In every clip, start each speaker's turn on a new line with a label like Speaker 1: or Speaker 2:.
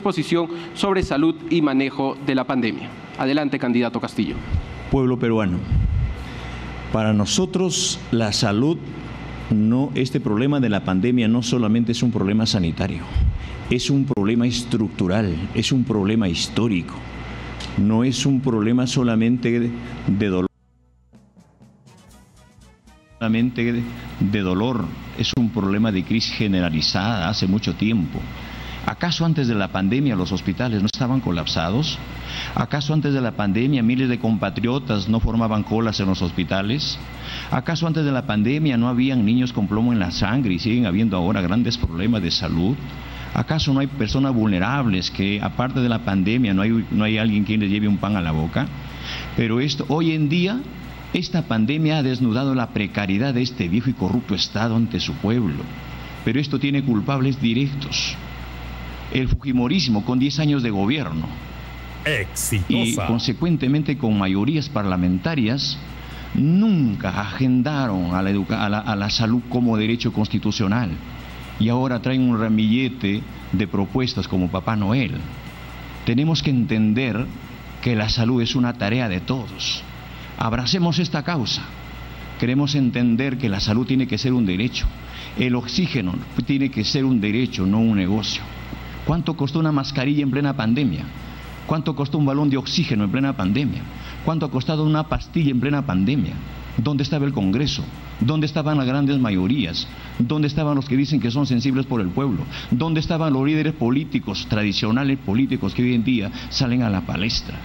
Speaker 1: exposición sobre salud y manejo de la pandemia. Adelante, candidato Castillo.
Speaker 2: Pueblo peruano, para nosotros la salud no este problema de la pandemia no solamente es un problema sanitario, es un problema estructural, es un problema histórico. No es un problema solamente de dolor solamente de dolor, es un problema de crisis generalizada hace mucho tiempo. ¿Acaso antes de la pandemia los hospitales no estaban colapsados? ¿Acaso antes de la pandemia miles de compatriotas no formaban colas en los hospitales? ¿Acaso antes de la pandemia no habían niños con plomo en la sangre y siguen habiendo ahora grandes problemas de salud? ¿Acaso no hay personas vulnerables que aparte de la pandemia no hay, no hay alguien quien les lleve un pan a la boca? Pero esto, hoy en día, esta pandemia ha desnudado la precariedad de este viejo y corrupto Estado ante su pueblo. Pero esto tiene culpables directos el Fujimorismo con 10 años de gobierno y consecuentemente con mayorías parlamentarias nunca agendaron a la, a la salud como derecho constitucional y ahora traen un ramillete de propuestas como Papá Noel. Tenemos que entender que la salud es una tarea de todos. Abracemos esta causa. Queremos entender que la salud tiene que ser un derecho. El oxígeno tiene que ser un derecho, no un negocio. ¿Cuánto costó una mascarilla en plena pandemia? ¿Cuánto costó un balón de oxígeno en plena pandemia? ¿Cuánto ha costado una pastilla en plena pandemia? ¿Dónde estaba el Congreso? ¿Dónde estaban las grandes mayorías? ¿Dónde estaban los que dicen que son sensibles por el pueblo? ¿Dónde estaban los líderes políticos, tradicionales políticos que hoy en día salen a la palestra?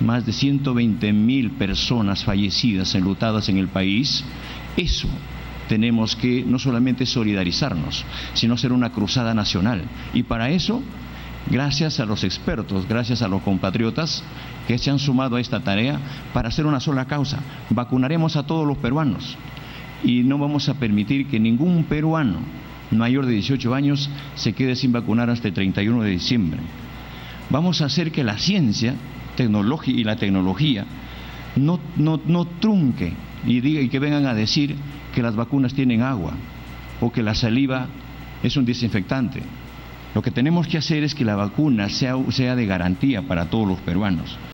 Speaker 2: Más de 120 mil personas fallecidas, enlutadas en el país. Eso tenemos que no solamente solidarizarnos, sino hacer una cruzada nacional. Y para eso, gracias a los expertos, gracias a los compatriotas que se han sumado a esta tarea para hacer una sola causa, vacunaremos a todos los peruanos y no vamos a permitir que ningún peruano mayor de 18 años se quede sin vacunar hasta el 31 de diciembre. Vamos a hacer que la ciencia y la tecnología no, no, no trunque y, diga, y que vengan a decir que las vacunas tienen agua o que la saliva es un desinfectante. Lo que tenemos que hacer es que la vacuna sea, sea de garantía para todos los peruanos.